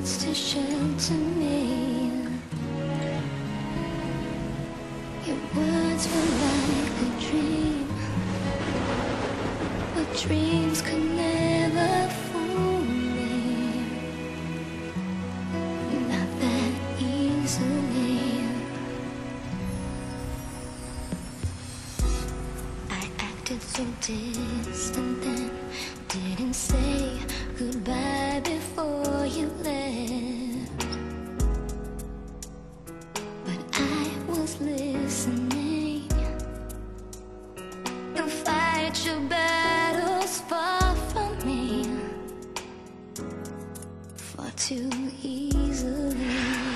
words to shelter me. Your words were like a dream, but dreams could never fool me. Not that easily. I acted so distant then, didn't say goodbye before you left. too easily.